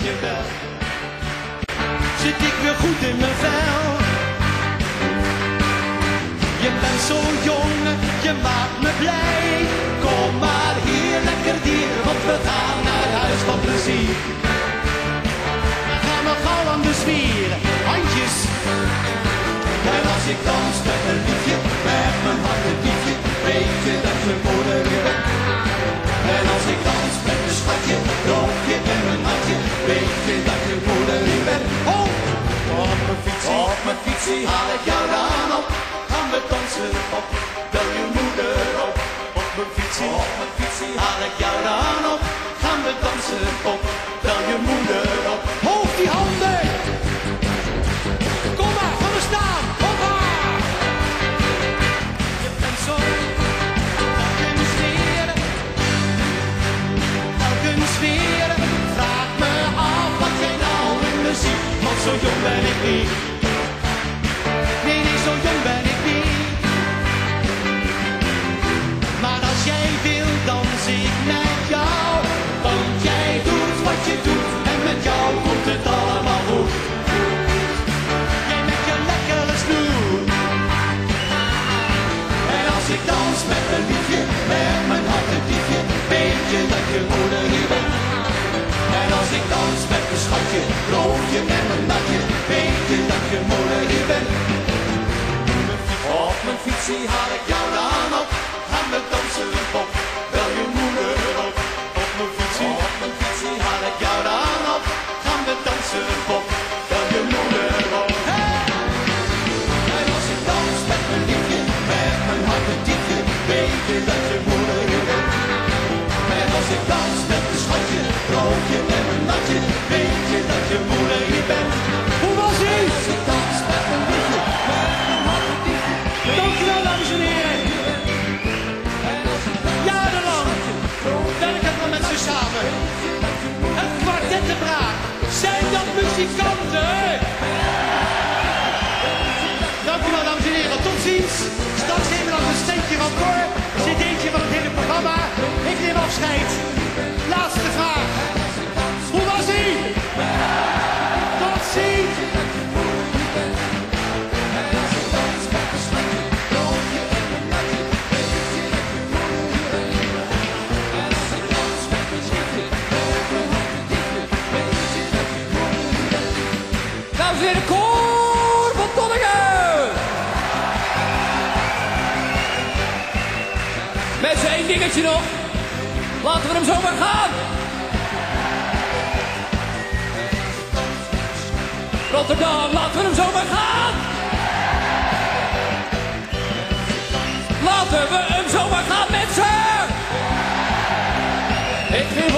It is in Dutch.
Je Zit ik weer goed in mijn vel? Je bent zo jong, je maakt me blij. Kom maar hier lekker dier, want we gaan naar huis van plezier. Haal ik jou dan op. Gaan we dansen op, bel je moeder op. Op mijn fietsie, op mijn fietsie haal ik jou dan op. Gaan we dansen op, bel je moeder op. Hoog die handen! Kom maar, gaan we staan! Hoppa! Je bent zo elke sfeer, elke sfeer. Vraag me af wat jij nou in me ziet, want zo jong ben ik niet. Je dat je moeder hier bent. En als ik dans met een schatje, roodje en mijn natje, weet je dat je moeder hier bent. Op mijn fietsie haal ik jou dan op, gaan we dansen op, bel je moeder op. Op mijn fietsie, op mijn fietsie haal ik jou dan op, gaan we dansen op, bel je moeder op. En als ik dans met mijn liefje, met mijn hart een diepje, weet je dat je muzikanten? Dankjewel, dames en heren. Tot ziens. Straks nemen we nog een steentje van Cor. cd'tje van het hele programma. Ik neem afscheid. Er één dingetje nog. Laten we hem zomaar gaan. Rotterdam, laten we hem zomaar gaan. Laten we hem zomaar gaan, mensen. Ik wil